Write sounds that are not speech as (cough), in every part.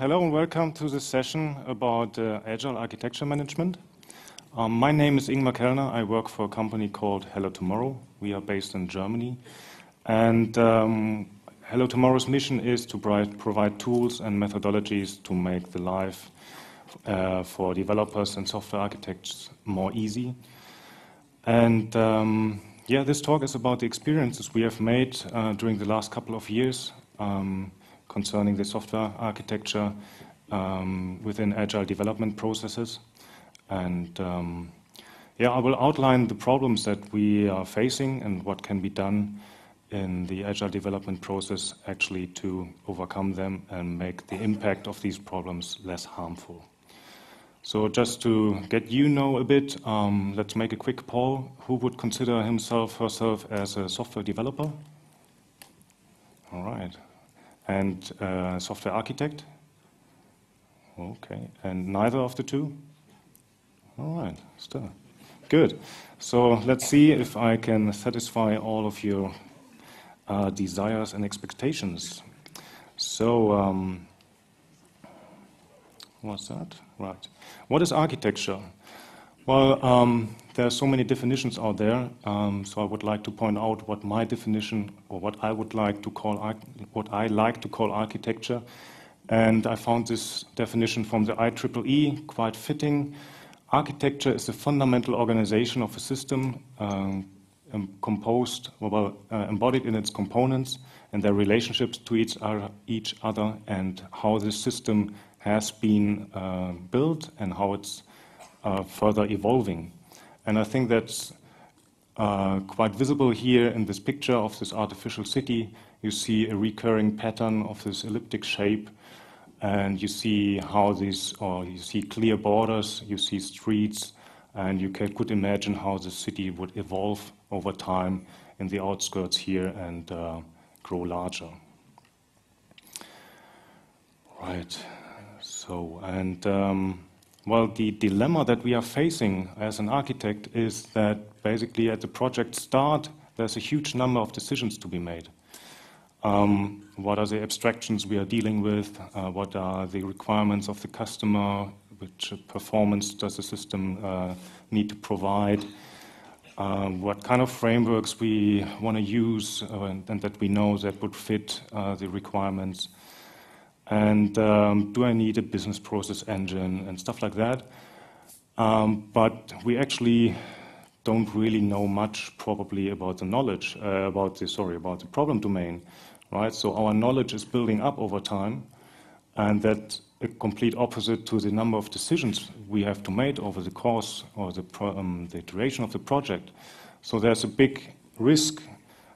hello and welcome to this session about uh, Agile Architecture Management. Um, my name is Ingmar Kellner. I work for a company called hello2morrow. We are based in Germany. And um, hello2morrow's mission is to provide tools and methodologies to make the life uh, for developers and software architects more easy. And um, yeah, this talk is about the experiences we have made uh, during the last couple of years um, concerning the software architecture um, within agile development processes. And um, yeah, I will outline the problems that we are facing and what can be done in the agile development process actually to overcome them and make the impact of these problems less harmful. So just to get you know a bit, um, let's make a quick poll. Who would consider himself, herself as a software developer? All right. And uh, software architect? Okay. And neither of the two? All right. Still. Good. So let's see if I can satisfy all of your uh, desires and expectations. So, um, what's that? Right. What is architecture? Well, um, there are so many definitions out there, um, so I would like to point out what my definition, or what I would like to call, what I like to call architecture. And I found this definition from the IEEE quite fitting. Architecture is the fundamental organization of a system um, composed, well, uh, embodied in its components and their relationships to each other, each other and how this system has been uh, built and how it's uh, further evolving. And I think that's uh, quite visible here in this picture of this artificial city. You see a recurring pattern of this elliptic shape, and you see how these, or you see clear borders, you see streets, and you can, could imagine how the city would evolve over time in the outskirts here and uh, grow larger. Right. So, and um, well, the dilemma that we are facing as an architect is that basically at the project start, there's a huge number of decisions to be made. Um, what are the abstractions we are dealing with? Uh, what are the requirements of the customer? Which performance does the system uh, need to provide? Um, what kind of frameworks we want to use uh, and, and, that we know that would fit uh, the requirements? And um, do I need a business process engine and stuff like that. Um, but we actually don't really know much probably about the knowledge, uh, about the, sorry, about the problem domain, right? So our knowledge is building up over time and that's a complete opposite to the number of decisions we have to make over the course or the, um, the duration of the project. So there's a big risk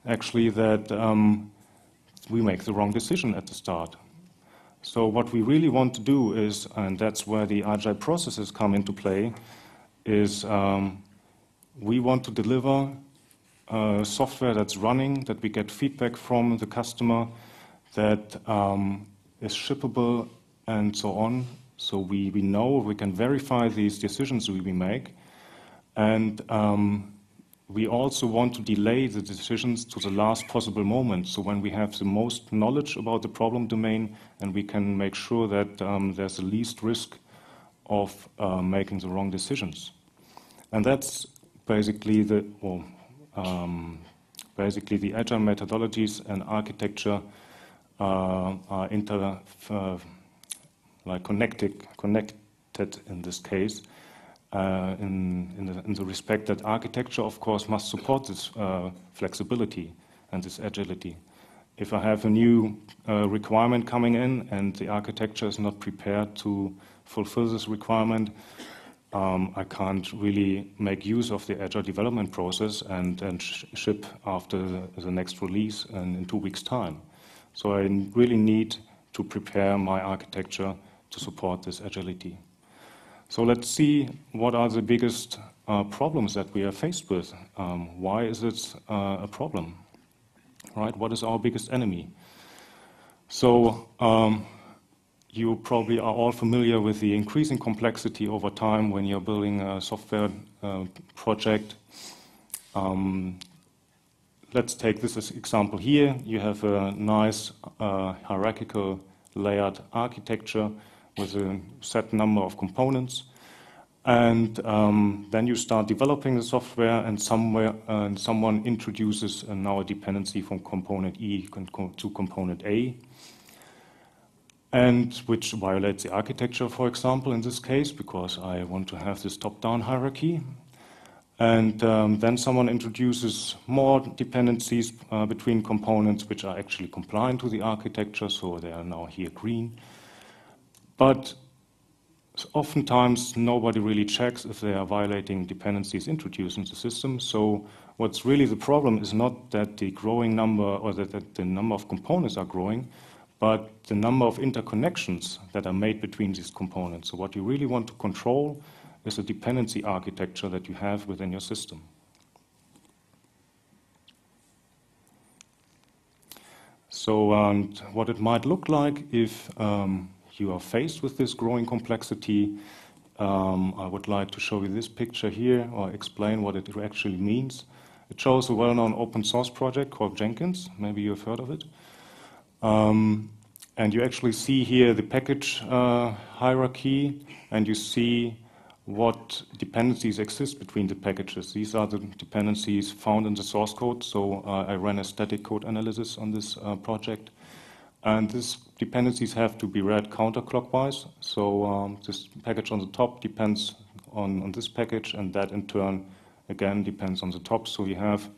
actually that um, we make the wrong decision at the start. So what we really want to do is, and that's where the agile processes come into play, is um, we want to deliver uh, software that's running, that we get feedback from the customer, that um, is shippable, and so on. So we, we know we can verify these decisions we make, and um, we also want to delay the decisions to the last possible moment. So when we have the most knowledge about the problem domain and we can make sure that um, there's the least risk of uh, making the wrong decisions. And that's basically the, well, um, basically the agile methodologies and architecture uh, are inter, uh, like connected, connected in this case uh, in, in, the, in, the, respect that architecture, of course, must support this uh, flexibility and this agility. If I have a new uh, requirement coming in and the architecture is not prepared to fulfill this requirement, um, I can't really make use of the agile development process and, and sh ship after the, the, next release in, in two weeks' time. So I really need to prepare my architecture to support this agility. So let's see what are the biggest uh, problems that we are faced with. Um, why is it uh, a problem? Right? What is our biggest enemy? So um, you probably are all familiar with the increasing complexity over time when you're building a software uh, project. Um, let's take this as example here. You have a nice uh, hierarchical layered architecture with a set number of components. And um, then you start developing the software, and somewhere uh, someone introduces uh, now a dependency from component E to component A, and which violates the architecture, for example, in this case, because I want to have this top-down hierarchy. And um, then someone introduces more dependencies uh, between components which are actually compliant to the architecture, so they are now here green. But oftentimes nobody really checks if they are violating dependencies introduced in the system. So what's really the problem is not that the growing number or that, that the number of components are growing, but the number of interconnections that are made between these components. So what you really want to control is the dependency architecture that you have within your system. So and what it might look like if um, you are faced with this growing complexity, um, I would like to show you this picture here or explain what it actually means. It shows a well-known open source project called Jenkins. Maybe you've heard of it. Um, and you actually see here the package uh, hierarchy, and you see what dependencies exist between the packages. These are the dependencies found in the source code. So uh, I ran a static code analysis on this uh, project. And these dependencies have to be read counterclockwise. So um, this package on the top depends on, on this package, and that in turn, again, depends on the top. So you have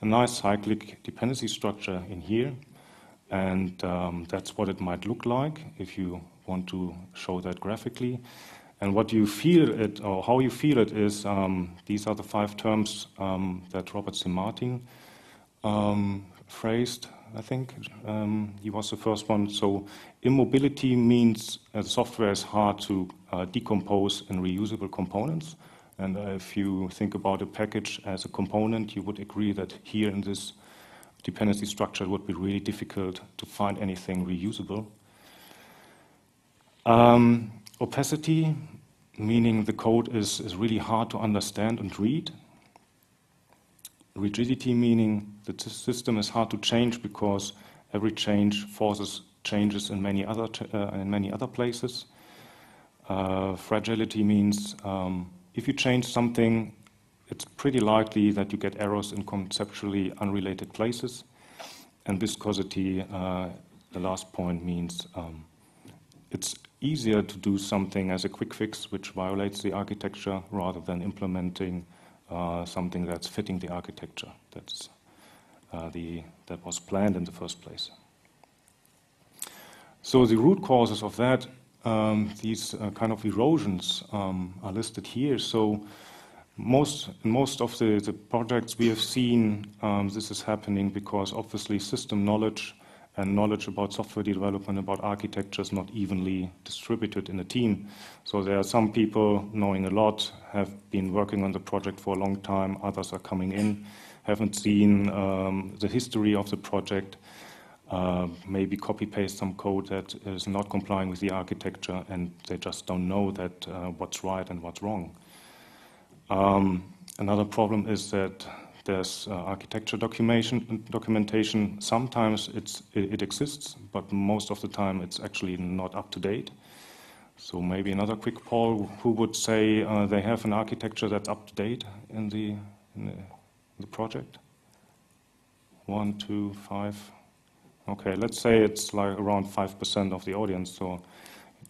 a nice cyclic dependency structure in here. And um, that's what it might look like if you want to show that graphically. And what you feel it, or how you feel it, is um, these are the five terms um, that Robert C. Martin um, phrased. I think um, he was the first one. So, immobility means uh, software is hard to uh, decompose in reusable components. And uh, if you think about a package as a component, you would agree that here in this dependency structure, it would be really difficult to find anything reusable. Um, opacity, meaning the code is, is really hard to understand and read. Rigidity, meaning the system is hard to change because every change forces changes in many other, uh, in many other places. Uh, fragility means um, if you change something, it's pretty likely that you get errors in conceptually unrelated places. And viscosity, uh, the last point, means um, it's easier to do something as a quick fix which violates the architecture rather than implementing uh, something that's fitting the architecture that's, uh, the, that was planned in the first place. So the root causes of that, um, these uh, kind of erosions um, are listed here. So most, most of the, the projects we have seen, um, this is happening because obviously system knowledge and knowledge about software development, about architecture is not evenly distributed in the team. So there are some people knowing a lot, have been working on the project for a long time, others are coming in, haven't seen um, the history of the project, uh, maybe copy paste some code that is not complying with the architecture, and they just don't know that uh, what's right and what's wrong. Um, another problem is that there's uh, architecture documentation, documentation. Sometimes it, it exists, but most of the time it's actually not up to date. So maybe another quick poll, who would say uh, they have an architecture that's up to date in the, in the, the project? One, two, five. Okay, let's say it's like around 5% of the audience. So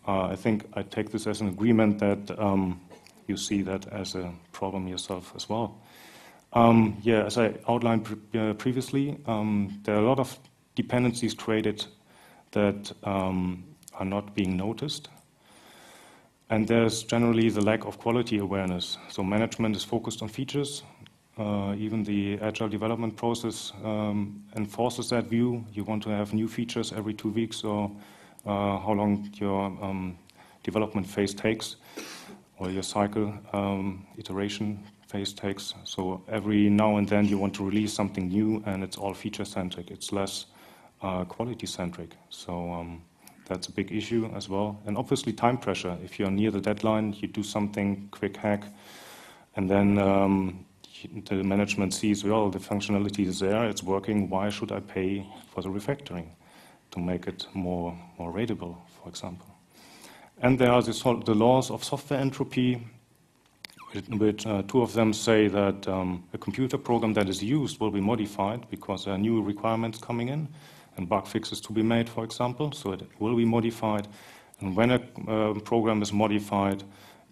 uh, I think I take this as an agreement that um, you see that as a problem yourself as well. Um, yeah, as I outlined pre uh, previously, um, there are a lot of dependencies created that um, are not being noticed. And there's generally the lack of quality awareness. So management is focused on features. Uh, even the agile development process um, enforces that view. You want to have new features every two weeks or uh, how long your um, development phase takes or your cycle um, iteration phase takes. So every now and then you want to release something new, and it's all feature-centric. It's less uh, quality-centric. So um, that's a big issue as well. And obviously time pressure. If you're near the deadline, you do something, quick hack, and then um, the management sees, well, the functionality is there, it's working, why should I pay for the refactoring? to make it more, more readable, for example. And there are the laws of software entropy, which uh, two of them say that um, a computer program that is used will be modified because there are new requirements coming in and bug fixes to be made, for example, so it will be modified. And when a uh, program is modified,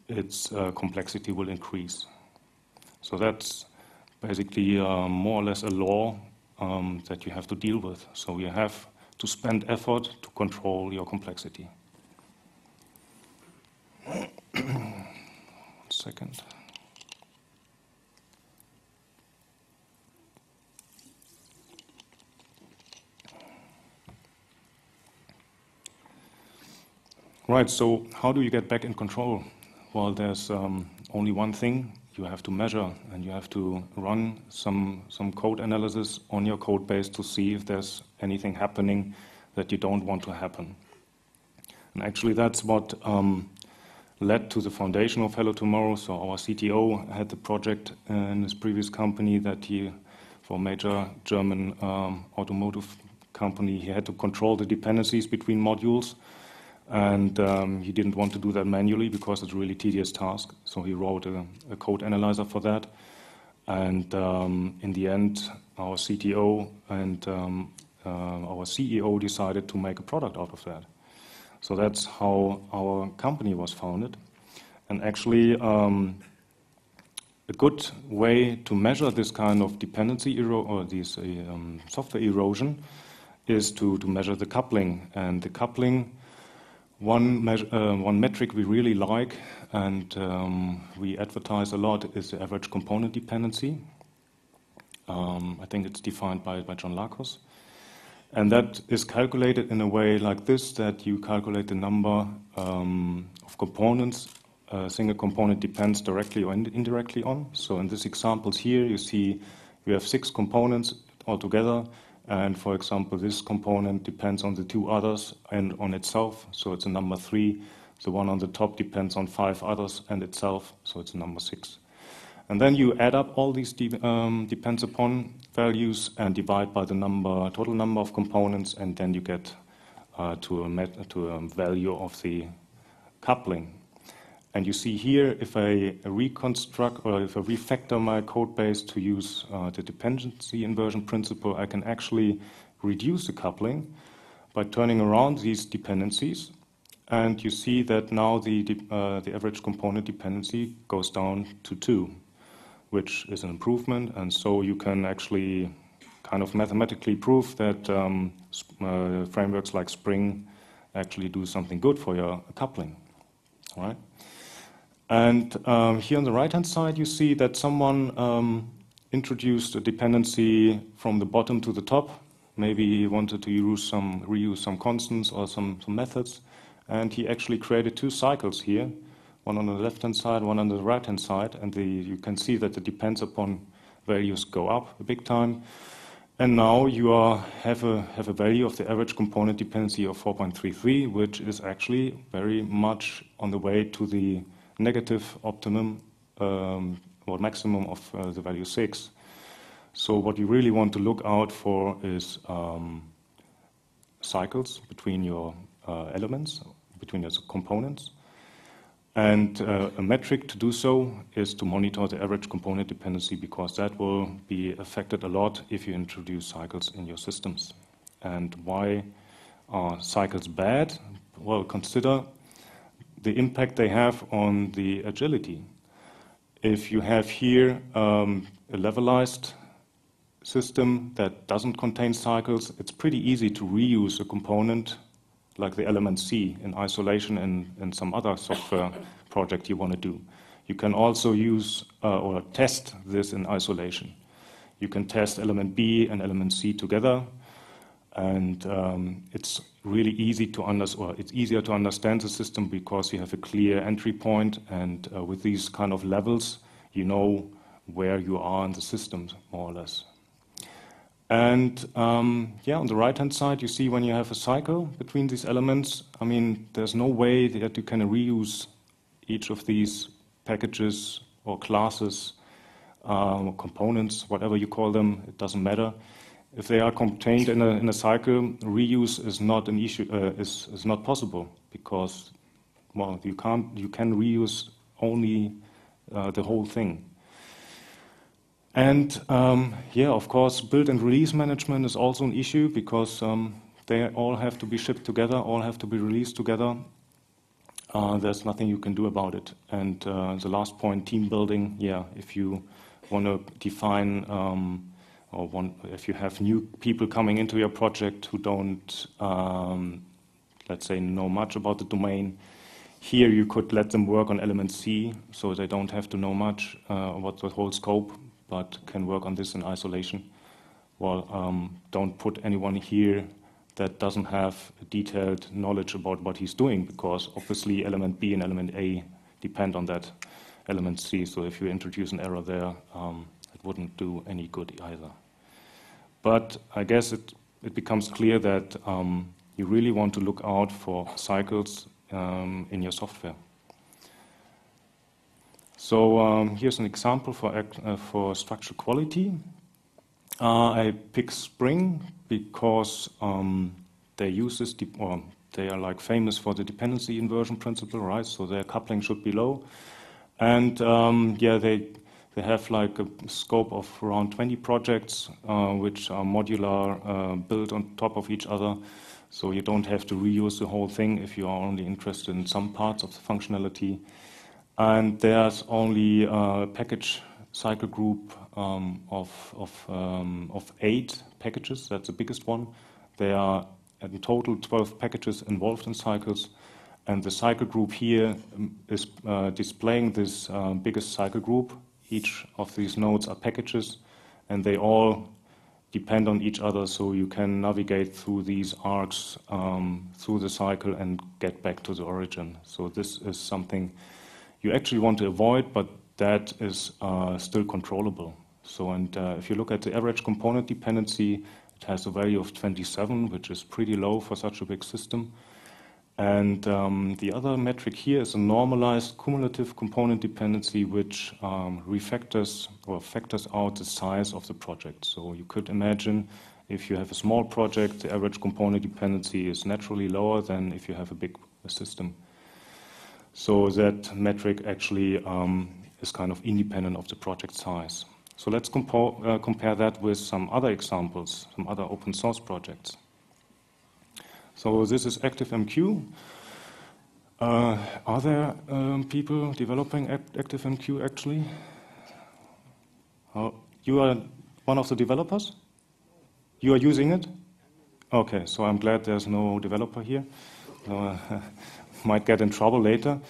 its uh, complexity will increase. So that's basically uh, more or less a law um, that you have to deal with. So you have to spend effort to control your complexity. Second. Right, so how do you get back in control? Well, there's um, only one thing you have to measure and you have to run some, some code analysis on your code base to see if there's anything happening that you don't want to happen. And actually, that's what um, led to the foundation of hello2morrow. So, our CTO had the project in his previous company that he, for a major German um, automotive company, he had to control the dependencies between modules and um, he didn't want to do that manually because it's a really tedious task. So he wrote a, a code analyzer for that. And um, in the end, our CTO and um, uh, our CEO decided to make a product out of that. So that's how our company was founded. And actually, um, a good way to measure this kind of dependency ero- or this uh, software erosion is to, to measure the coupling. And the coupling one, uh, one metric we really like and um, we advertise a lot is the average component dependency. Um, I think it's defined by, by John Lakos. And that is calculated in a way like this that you calculate the number um, of components a single component depends directly or indirectly on. So in these examples here, you see we have six components altogether and for example, this component depends on the two others and on itself, so it's a number three. The one on the top depends on five others and itself, so it's a number six. And then you add up all these de um, depends upon values and divide by the number, total number of components, and then you get uh, to, a to a value of the coupling. And you see here, if I reconstruct or if I refactor my code base to use uh, the dependency inversion principle, I can actually reduce the coupling by turning around these dependencies. And you see that now the, uh, the average component dependency goes down to two, which is an improvement. And so you can actually kind of mathematically prove that um, uh, frameworks like Spring actually do something good for your coupling. Right? And um, here on the right-hand side, you see that someone um, introduced a dependency from the bottom to the top. Maybe he wanted to use some, reuse some constants or some, some methods. And he actually created two cycles here, one on the left-hand side, one on the right-hand side. And the, you can see that the depends upon values go up a big time. And now you are, have, a, have a value of the average component dependency of 4.33, which is actually very much on the way to the negative optimum um, or maximum of uh, the value 6. So what you really want to look out for is um, cycles between your uh, elements, between your components. And uh, a metric to do so is to monitor the average component dependency because that will be affected a lot if you introduce cycles in your systems. And why are cycles bad? Well, consider the impact they have on the agility. If you have here um, a levelized system that doesn't contain cycles, it's pretty easy to reuse a component like the element C in isolation and, and some other software project you want to do. You can also use uh, or test this in isolation. You can test element B and element C together, and um, it's really easy to understand, or it's easier to understand the system because you have a clear entry point, and uh, with these kind of levels, you know where you are in the system, more or less. And um, yeah, on the right-hand side, you see when you have a cycle between these elements, I mean, there's no way that you can reuse each of these packages or classes, or components, whatever you call them, it doesn't matter if they are contained in a, in a cycle, reuse is not an issue, uh, is, is not possible because, well, you can't, you can reuse only uh, the whole thing. And um, yeah, of course, build and release management is also an issue because um, they all have to be shipped together, all have to be released together. Uh, there's nothing you can do about it. And uh, the last point, team building, yeah, if you want to define um, or want, if you have new people coming into your project who don't, um, let's say, know much about the domain, here you could let them work on element C, so they don't have to know much uh, about the whole scope, but can work on this in isolation. Well, um, don't put anyone here that doesn't have detailed knowledge about what he's doing, because obviously element B and element A depend on that element C. So if you introduce an error there, um, it wouldn't do any good either. But I guess it, it becomes clear that um, you really want to look out for cycles um, in your software. So um, here's an example for, uh, for structure quality. Uh, I pick Spring because um, they use this, or they are like famous for the dependency inversion principle, right? So their coupling should be low. And um, yeah, they, they have like a scope of around 20 projects, uh, which are modular, uh, built on top of each other. So you don't have to reuse the whole thing if you are only interested in some parts of the functionality. And there's only a package cycle group um, of, of, um, of eight packages. That's the biggest one. There are in total 12 packages involved in cycles. And the cycle group here um, uh, displaying this uh, biggest cycle group. Each of these nodes are packages, and they all depend on each other, so you can navigate through these arcs um, through the cycle and get back to the origin. So this is something you actually want to avoid, but that is uh, still controllable. So, and uh, if you look at the average component dependency, it has a value of 27, which is pretty low for such a big system. And um, the other metric here is a normalized cumulative component dependency, which um, refactors or factors out the size of the project. So you could imagine if you have a small project, the average component dependency is naturally lower than if you have a big system. So that metric actually um, is kind of independent of the project size. So let's compo- uh, compare that with some other examples, some other open source projects. So this is ActiveMQ. Uh, are there um, people developing ActiveMQ actually? Oh, you are one of the developers? You are using it? Okay, so I'm glad there's no developer here. Uh, (laughs) might get in trouble later.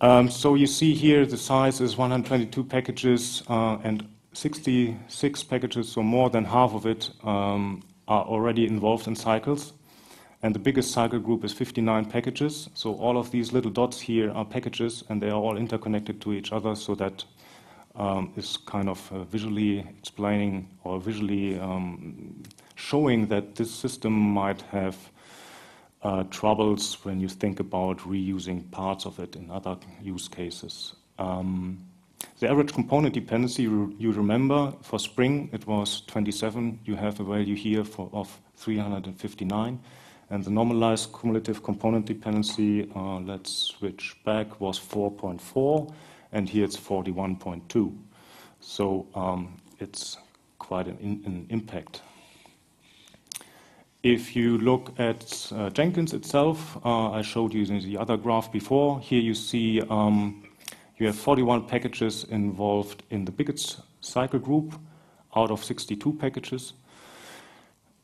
Um, so you see here the size is 122 packages uh, and 66 packages, so more than half of it um, are already involved in cycles. And the biggest cycle group is 59 packages. So all of these little dots here are packages, and they are all interconnected to each other. So that um, is kind of uh, visually explaining or visually um, showing that this system might have uh, troubles when you think about reusing parts of it in other use cases. Um, the average component dependency, you remember, for Spring it was 27. You have a value here for, of 359. And the normalized cumulative component dependency, uh, let's switch back, was 4.4, and here it's 41.2. So um, it's quite an, an, impact. If you look at uh, Jenkins itself, uh, I showed you in the other graph before. Here you see um, you have 41 packages involved in the biggest cycle group out of 62 packages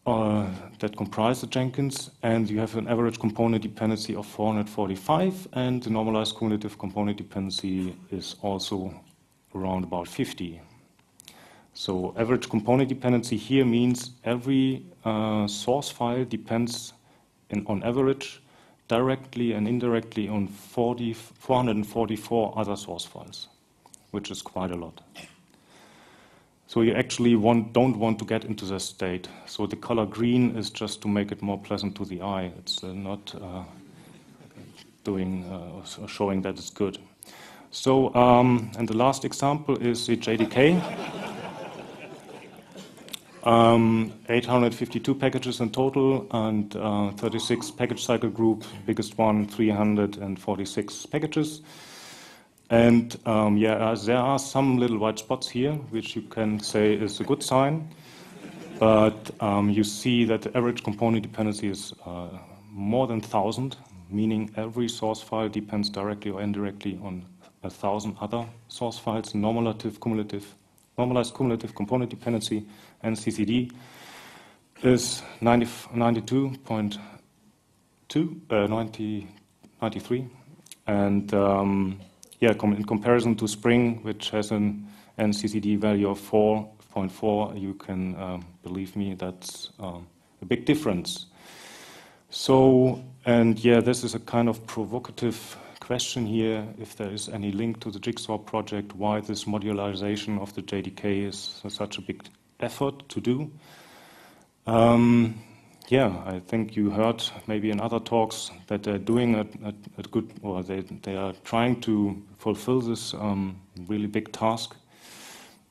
uh, that comprise the Jenkins, and you have an average component dependency of 445, and the normalized cumulative component dependency is also around about 50. So average component dependency here means every uh, source file depends in, on average directly and indirectly on 40, 444 other source files, which is quite a lot. So you actually want, don't want to get into that state. So the color green is just to make it more pleasant to the eye. It's uh, not uh, doing uh, showing that it's good. So um, and the last example is the JDK. Um, 852 packages in total and uh, 36 package cycle group, biggest one, 346 packages. And um, yeah, uh, there are some little white spots here, which you can say is a good sign. But um, you see that the average component dependency is uh, more than 1,000, meaning every source file depends directly or indirectly on a thousand other source files, normalized cumulative, normalized cumulative component dependency, NCCD is 92.2, uh, 90, 93. And um, yeah, in comparison to Spring, which has an NCCD value of 4.4, you can um, believe me, that's um, a big difference. So, and yeah, this is a kind of provocative question here, if there is any link to the Jigsaw project, why this modularization of the JDK is such a big effort to do. Um, yeah, I think you heard maybe in other talks that they're doing a, a, a good, or they, they are trying to fulfill this um, really big task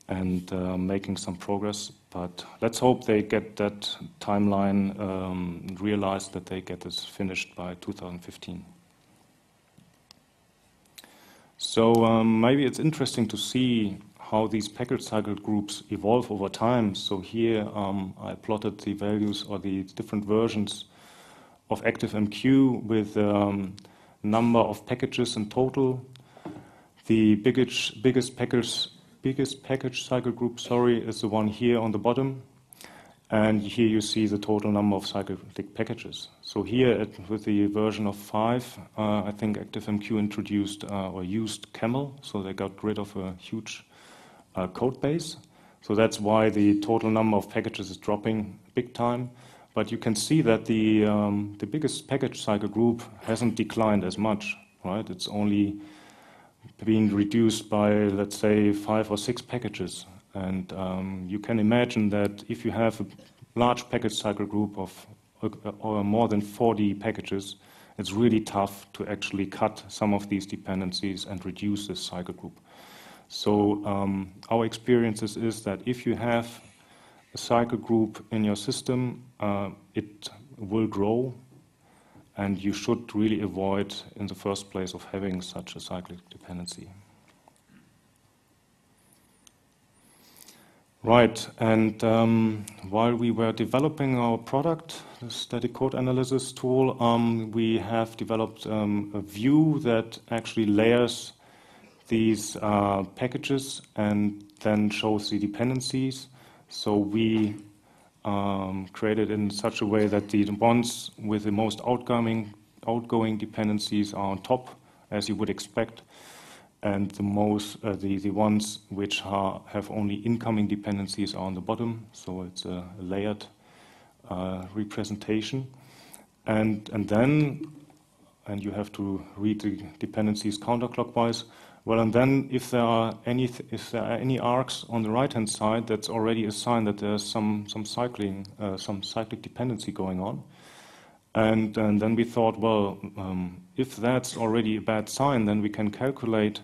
and uh, making some progress. But let's hope they get that timeline um, realized, that they get this finished by 2015. So um, maybe it's interesting to see how these package cycle groups evolve over time. So here um, I plotted the values or the different versions of ActiveMQ with um, number of packages in total. The biggest, biggest package biggest package cycle group, sorry, is the one here on the bottom. And here you see the total number of cyclic packages. So here at, with the version of 5, uh, I think ActiveMQ introduced uh, or used Camel, so they got rid of a huge code base. So that's why the total number of packages is dropping big time. But you can see that the, um, the biggest package cycle group hasn't declined as much, right? It's only being reduced by, let's say, five or six packages. And um, you can imagine that if you have a large package cycle group of uh, or more than 40 packages, it's really tough to actually cut some of these dependencies and reduce this cycle group. So um, our experiences is that if you have a cycle group in your system, uh, it will grow, and you should really avoid, in the first place, of having such a cyclic dependency. Right, and um, while we were developing our product, the static code analysis tool, um, we have developed um, a view that actually layers these uh, packages and then shows the dependencies. So we um, created in such a way that the ones with the most outgoing, outgoing dependencies are on top, as you would expect, and the most uh, the, the ones which are, have only incoming dependencies are on the bottom. So it's a layered uh, representation. And, and then, and you have to read the dependencies counterclockwise, well, and then if there are any if there are any arcs on the right-hand side, that's already a sign that there's some some cycling, uh, some cyclic dependency going on. And, and then we thought, well, um, if that's already a bad sign, then we can calculate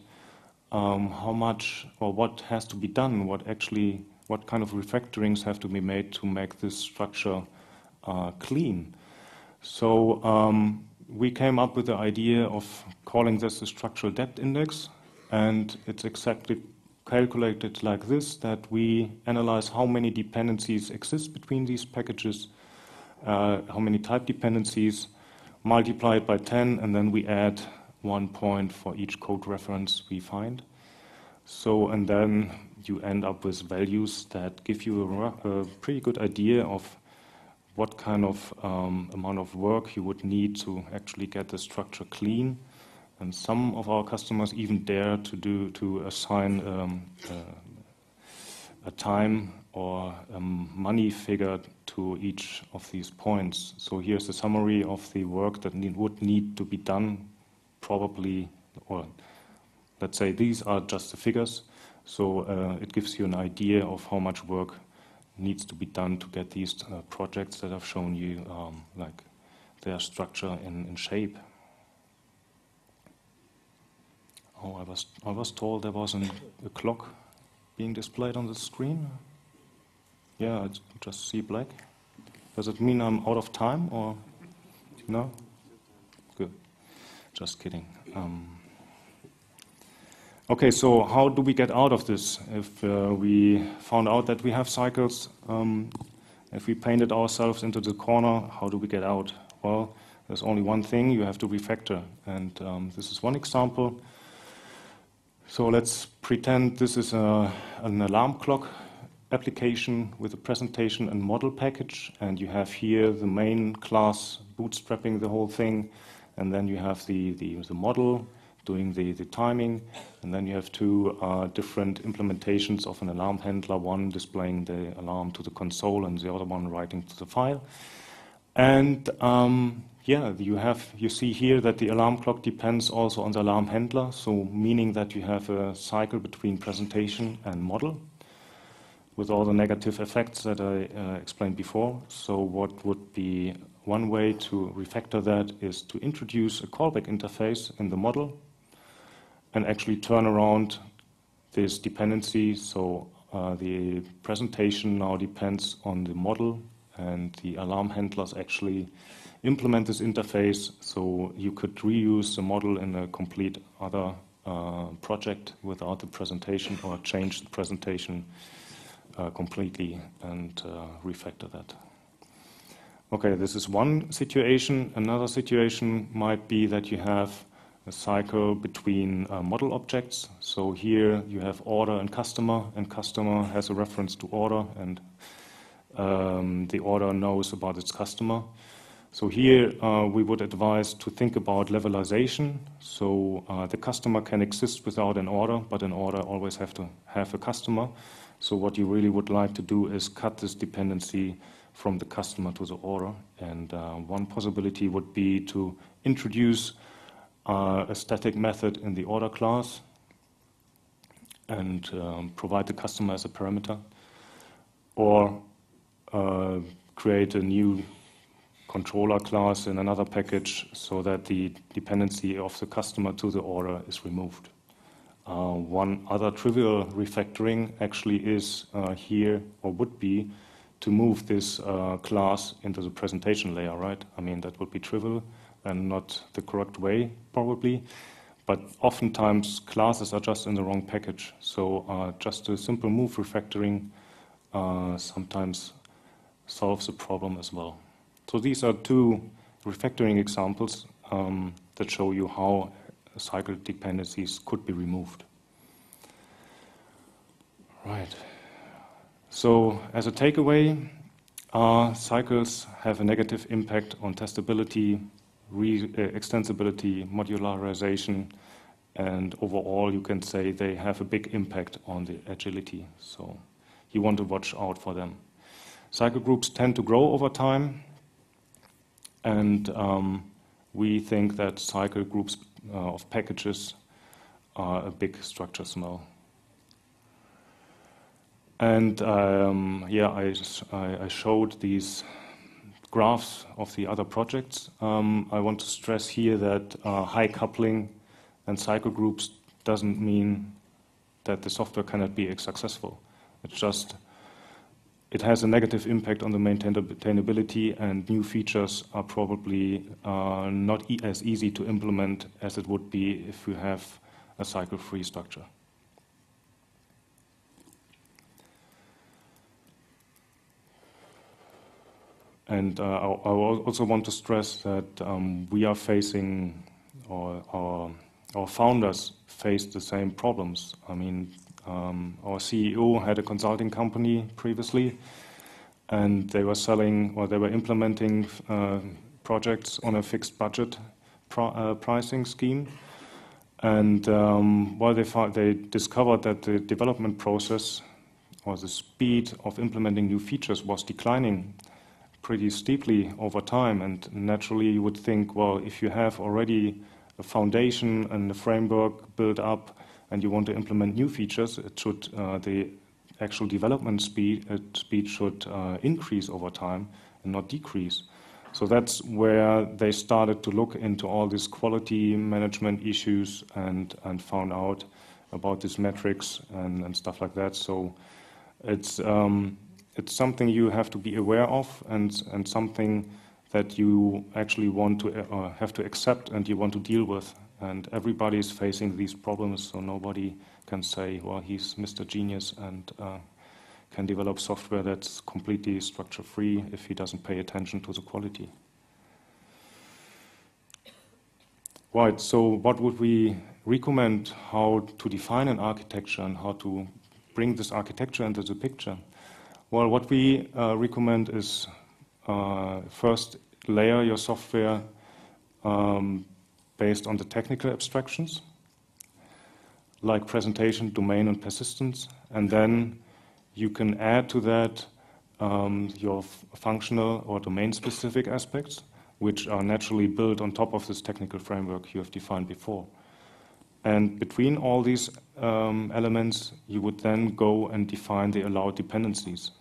um, how much or what has to be done, what actually, what kind of refactorings have to be made to make this structure uh, clean. So um, we came up with the idea of calling this a structural depth index, and it's exactly calculated like this, that we analyze how many dependencies exist between these packages, uh, how many type dependencies, multiply it by 10, and then we add one point for each code reference we find. So, and then you end up with values that give you a, a pretty good idea of what kind of um, amount of work you would need to actually get the structure clean and some of our customers even dare to do to assign um, uh, a time or a money figure to each of these points. So here's a summary of the work that need, would need to be done, probably, or let's say these are just the figures. So uh, it gives you an idea of how much work needs to be done to get these uh, projects that I've shown you, um, like their structure in shape. Oh, I was, I was told there was an, a clock being displayed on the screen. Yeah, I just see black. Does it mean I'm out of time or no? Good. Just kidding. Um, okay, so how do we get out of this? If uh, we found out that we have cycles, um, if we painted ourselves into the corner, how do we get out? Well, there's only one thing, you have to refactor. And um, this is one example. So let's pretend this is a, an alarm clock application with a presentation and model package. And you have here the main class bootstrapping the whole thing. And then you have the, the, the model doing the, the timing. And then you have two uh, different implementations of an alarm handler, one displaying the alarm to the console and the other one writing to the file. And um, yeah, you have you see here that the alarm clock depends also on the alarm handler, so meaning that you have a cycle between presentation and model with all the negative effects that I uh, explained before. So what would be one way to refactor that is to introduce a callback interface in the model and actually turn around this dependency. So uh, the presentation now depends on the model and the alarm handlers actually implement this interface so you could reuse the model in a complete other uh, project without the presentation or change the presentation uh, completely and uh, refactor that. Okay, this is one situation. Another situation might be that you have a cycle between uh, model objects. So here you have order and customer, and customer has a reference to order, and um, the order knows about its customer. So here uh, we would advise to think about levelization. So uh, the customer can exist without an order, but an order always have to have a customer. So what you really would like to do is cut this dependency from the customer to the order. And uh, one possibility would be to introduce uh, a static method in the order class and um, provide the customer as a parameter, or uh, create a new controller class in another package so that the dependency of the customer to the order is removed. Uh, one other trivial refactoring actually is uh, here, or would be, to move this uh, class into the presentation layer, right? I mean, that would be trivial and not the correct way, probably. But oftentimes, classes are just in the wrong package. So uh, just a simple move refactoring uh, sometimes solves the problem as well. So these are two refactoring examples um, that show you how cycle dependencies could be removed. Right. So as a takeaway, uh, cycles have a negative impact on testability, re- uh, extensibility, modularization, and overall you can say they have a big impact on the agility. So you want to watch out for them. Cycle groups tend to grow over time, and um, we think that cycle groups uh, of packages are a big structure smell. And um, yeah, I, I, showed these graphs of the other projects. Um, I want to stress here that uh, high coupling and cycle groups doesn't mean that the software cannot be successful. It's just it has a negative impact on the maintainability, and new features are probably uh, not e as easy to implement as it would be if you have a cycle-free structure. And uh, I, I, also want to stress that um, we are facing, or our, our founders face the same problems. I mean, um, our CEO had a consulting company previously, and they were selling or they were implementing uh, projects on a fixed budget uh, pricing scheme. And um, while they, found, they discovered that the development process or the speed of implementing new features was declining pretty steeply over time. And naturally, you would think, well, if you have already a foundation and a framework built up, and you want to implement new features, it should uh, the actual development speed uh, speed should uh, increase over time and not decrease. So that's where they started to look into all these quality management issues and and found out about these metrics and, and stuff like that. So it's um, it's something you have to be aware of and, and something that you actually want to uh, have to accept and you want to deal with. And everybody is facing these problems, so nobody can say, well, he's Mr. Genius and uh, can develop software that's completely structure free if he doesn't pay attention to the quality. Right, so what would we recommend how to define an architecture and how to bring this architecture into the picture? Well, what we uh, recommend is uh, first layer your software um, based on the technical abstractions, like presentation, domain, and persistence, and then you can add to that um, your functional or domain-specific aspects, which are naturally built on top of this technical framework you have defined before. And between all these um, elements, you would then go and define the allowed dependencies.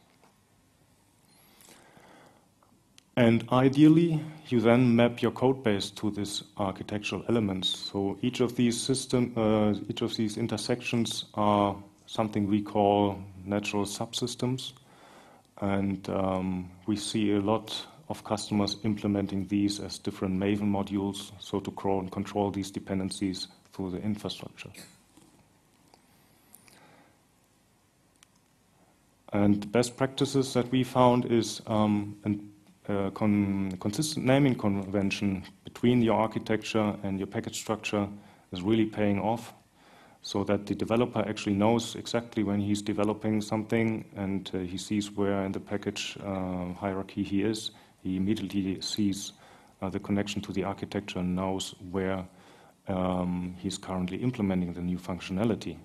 And ideally, you then map your code base to these architectural elements. So each of these system, uh, each of these intersections are something we call natural subsystems. And um, we see a lot of customers implementing these as different Maven modules, so to control these dependencies through the infrastructure. And best practices that we found is um, a con consistent naming convention between your architecture and your package structure is really paying off so that the developer actually knows exactly when he's developing something and uh, he sees where in the package uh, hierarchy he is. He immediately sees uh, the connection to the architecture and knows where um, he's currently implementing the new functionality.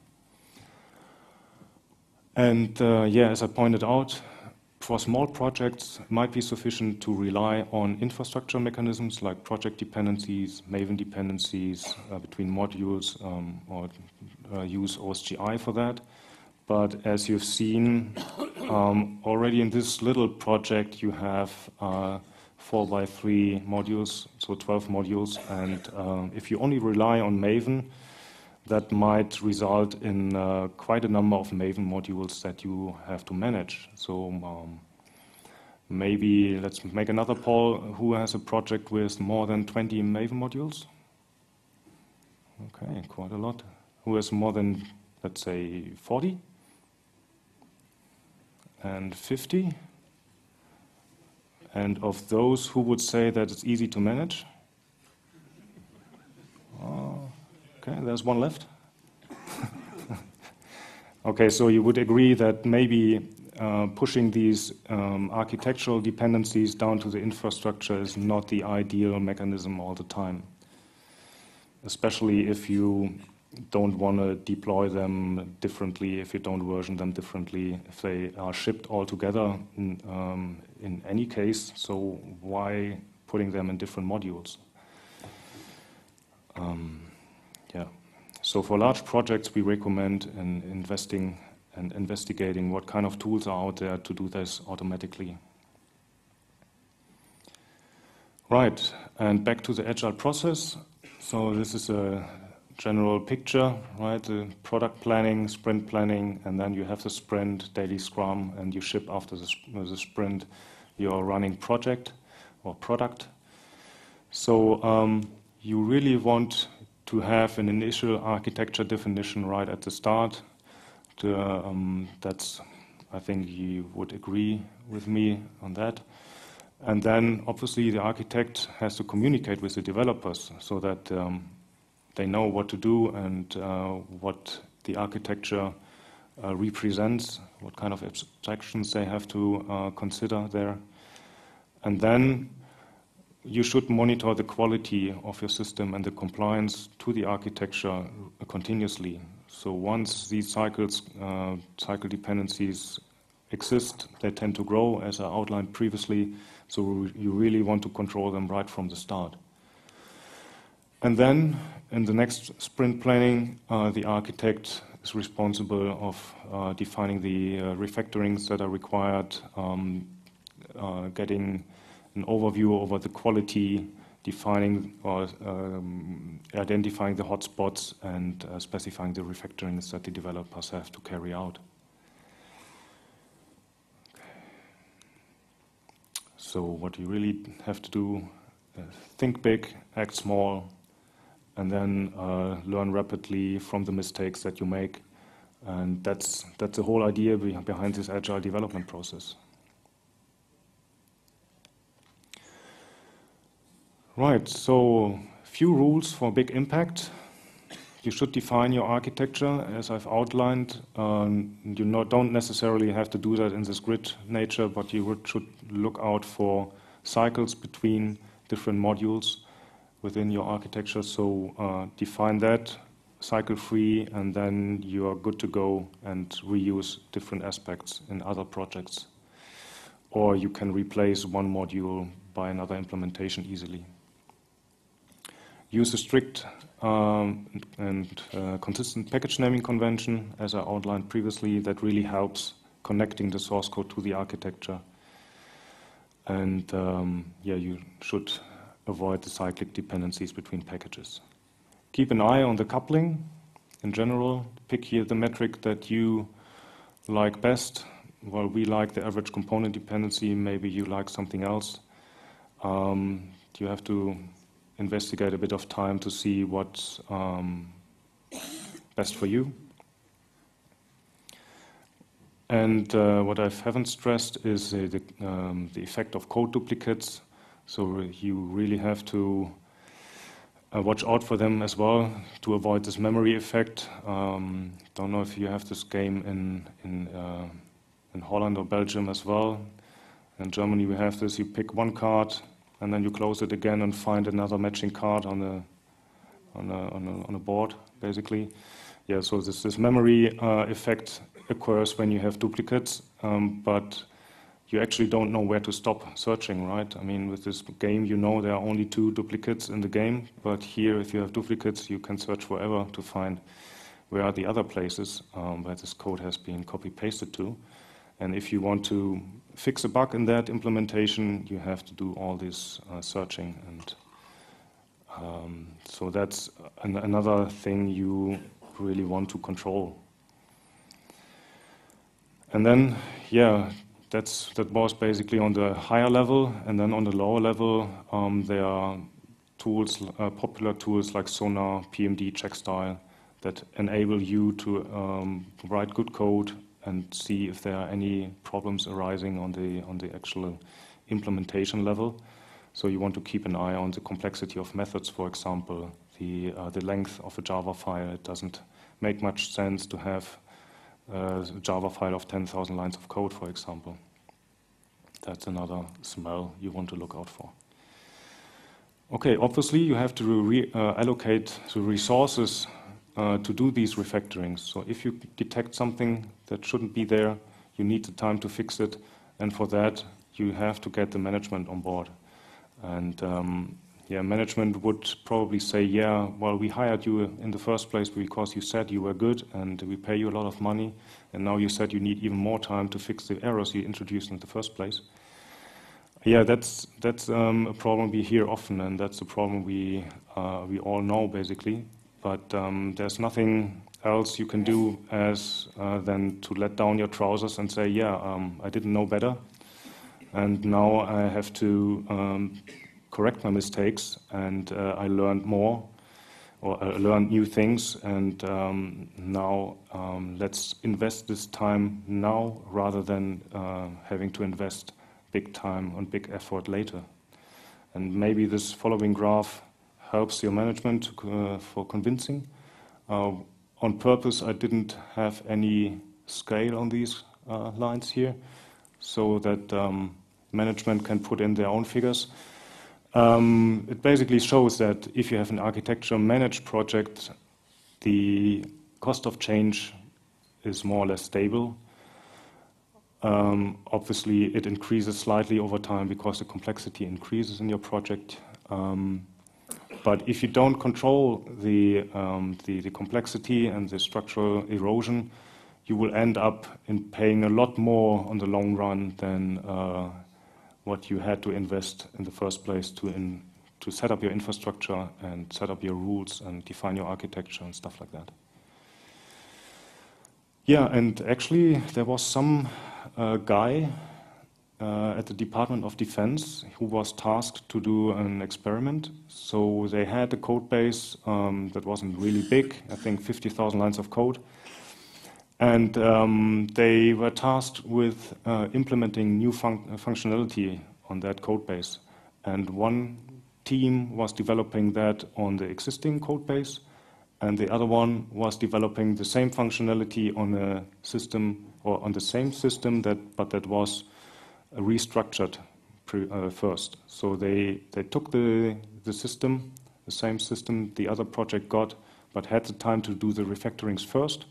And uh, yeah, as I pointed out, for small projects, might be sufficient to rely on infrastructure mechanisms like project dependencies, Maven dependencies uh, between modules, um, or uh, use OSGI for that. But as you've seen, um, already in this little project, you have uh, four by three modules, so 12 modules. And um, if you only rely on Maven, that might result in uh, quite a number of Maven modules that you have to manage. So um, maybe let's make another poll. Who has a project with more than 20 Maven modules? Okay, quite a lot. Who has more than, let's say, 40? And 50? And of those, who would say that it's easy to manage? Okay, there's one left. (laughs) okay, so you would agree that maybe uh, pushing these um, architectural dependencies down to the infrastructure is not the ideal mechanism all the time, especially if you don't want to deploy them differently, if you don't version them differently, if they are shipped all together in, um, in any case. So why putting them in different modules? Um. So for large projects, we recommend in investing and investigating what kind of tools are out there to do this automatically. Right, and back to the agile process. So this is a general picture, right? The product planning, sprint planning, and then you have the sprint, daily scrum, and you ship after the, the sprint your running project or product. So um, you really want to have an initial architecture definition right at the start. To, um, that's, I think you would agree with me on that. And then obviously the architect has to communicate with the developers so that um, they know what to do and uh, what the architecture uh, represents, what kind of abstractions they have to uh, consider there. And then you should monitor the quality of your system and the compliance to the architecture continuously. So once these cycles, uh, cycle dependencies exist, they tend to grow, as I outlined previously. So you really want to control them right from the start. And then in the next sprint planning, uh, the architect is responsible of uh, defining the uh, refactorings that are required, um, uh, getting an overview over the quality, defining or um, identifying the hotspots and uh, specifying the refactorings that the developers have to carry out. So what you really have to do, uh, think big, act small, and then uh, learn rapidly from the mistakes that you make. And that's, that's the whole idea behind this agile development process. Right, so few rules for big impact. You should define your architecture as I've outlined. Um, you not, don't necessarily have to do that in this grid nature, but you would, should look out for cycles between different modules within your architecture. So uh, define that cycle free, and then you are good to go and reuse different aspects in other projects. Or you can replace one module by another implementation easily use a strict um, and uh, consistent package naming convention, as I outlined previously, that really helps connecting the source code to the architecture. And um, yeah, you should avoid the cyclic dependencies between packages. Keep an eye on the coupling in general. Pick here the metric that you like best. Well, we like the average component dependency. Maybe you like something else. Um, you have to investigate a bit of time to see what's um, best for you. And uh, what I haven't stressed is uh, the, um, the, effect of code duplicates. So you really have to uh, watch out for them as well to avoid this memory effect. Um, don't know if you have this game in in uh, in Holland or Belgium as well. In Germany, we have this: you pick one card, and then you close it again and find another matching card on a on a, on a, on a board, basically. Yeah, so this, this memory uh, effect occurs when you have duplicates, um, but you actually don't know where to stop searching, right? I mean, with this game, you know there are only two duplicates in the game, but here, if you have duplicates, you can search forever to find where are the other places um, where this code has been copy-pasted to. And if you want to fix a bug in that implementation, you have to do all this uh, searching. And um, so that's an another thing you really want to control. And then, yeah, that's, that was basically on the higher level. And then on the lower level, um, there are tools, uh, popular tools like Sonar, PMD, Checkstyle that enable you to um, write good code and see if there are any problems arising on the on the actual implementation level. So you want to keep an eye on the complexity of methods, for example, the uh, the length of a Java file. It doesn't make much sense to have uh, a Java file of 10,000 lines of code, for example. That's another smell you want to look out for. Okay, obviously you have to uh, allocate the resources uh, to do these refactorings. So if you detect something that shouldn't be there, you need the time to fix it, and for that you have to get the management on board. And um, yeah, management would probably say, yeah, well, we hired you in the first place because you said you were good and we pay you a lot of money, and now you said you need even more time to fix the errors you introduced in the first place. Yeah, that's that's um, a problem we hear often, and that's a problem we uh, we all know basically. But um, there's nothing else you can do as uh, than to let down your trousers and say, yeah, um, I didn't know better, and now I have to um, correct my mistakes, and uh, I learned more, or I learned new things, and um, now um, let's invest this time now rather than uh, having to invest big time and big effort later. And maybe this following graph helps your management uh, for convincing. Uh, on purpose, I didn't have any scale on these uh, lines here so that um, management can put in their own figures. Um, it basically shows that if you have an architecture managed project, the cost of change is more or less stable. Um, obviously, it increases slightly over time because the complexity increases in your project. Um, but if you don't control the, um, the, the, complexity and the structural erosion, you will end up in paying a lot more on the long run than uh, what you had to invest in the first place to, in, to set up your infrastructure and set up your rules and define your architecture and stuff like that. Yeah, and actually there was some uh, guy uh, at the Department of Defense who was tasked to do an experiment. So they had a code base um, that wasn't really big, I think 50,000 lines of code. And um, they were tasked with uh, implementing new fun functionality on that code base. And one team was developing that on the existing code base, and the other one was developing the same functionality on a system or on the same system that but that was restructured uh, first. So they, they took the, the system, the same system the other project got, but had the time to do the refactorings first.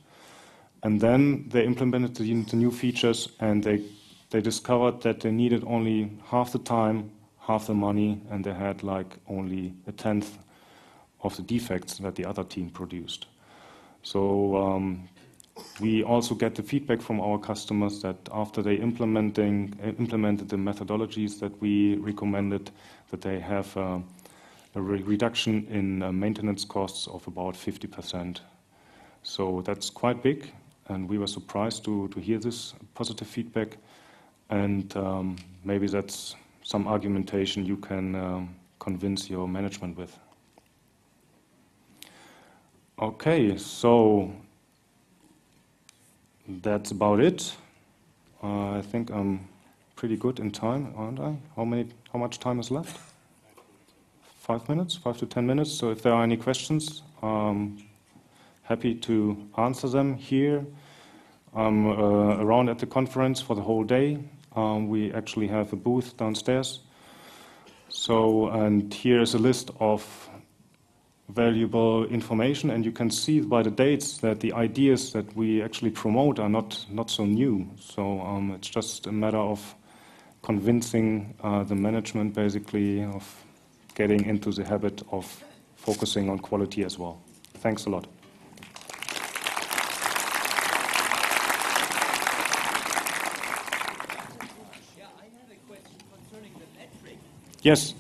And then they implemented the, the new features and they, they discovered that they needed only half the time, half the money, and they had like only a tenth of the defects that the other team produced. So um, we also get the feedback from our customers that after they implementing implemented the methodologies that we recommended, that they have uh, a re reduction in uh, maintenance costs of about 50%. So that's quite big, and we were surprised to, to hear this positive feedback. And um, maybe that's some argumentation you can um, convince your management with. Okay, so that's about it. Uh, I think I'm pretty good in time, aren't I? How many? How much time is left? Five minutes, five to ten minutes. So if there are any questions, um, happy to answer them here. I'm uh, around at the conference for the whole day. Um, we actually have a booth downstairs. So, and here is a list of valuable information, and you can see by the dates that the ideas that we actually promote are not, not so new. So um, it's just a matter of convincing uh, the management, basically, of getting into the habit of focusing on quality as well. Thanks a lot. Yeah, I have a question concerning the metric. Yes.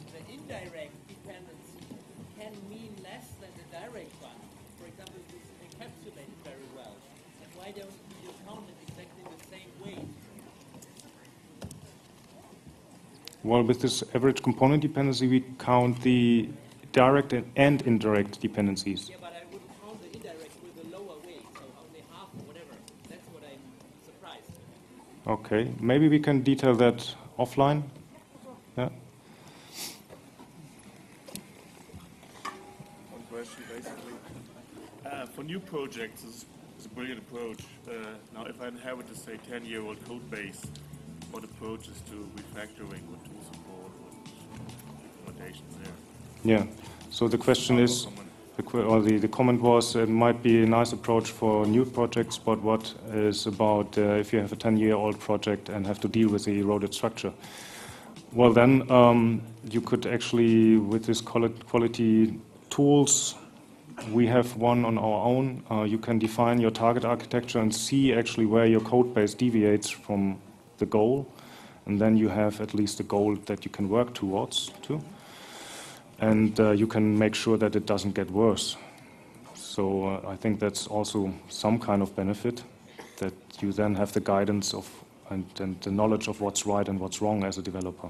Well, with this average component dependency, we count the direct and indirect dependencies. Yeah, but I would count the indirect with a lower weight, so only half or whatever. That's what I'm surprised. Okay, maybe we can detail that offline. Yeah. One question, basically. Uh, for new projects, this is a brilliant approach. Uh, now, if I inherit a, say, 10-year-old code base, what approaches to refactoring or tool support or there? Yeah. So the question is, the, or the, the comment was, it might be a nice approach for new projects, but what is about uh, if you have a 10-year-old project and have to deal with the eroded structure? Well, then um, you could actually, with this quality tools, we have one on our own. Uh, you can define your target architecture and see actually where your code base deviates from the goal, and then you have at least a goal that you can work towards too. And uh, you can make sure that it doesn't get worse. So uh, I think that's also some kind of benefit that you then have the guidance of and, and the knowledge of what's right and what's wrong as a developer.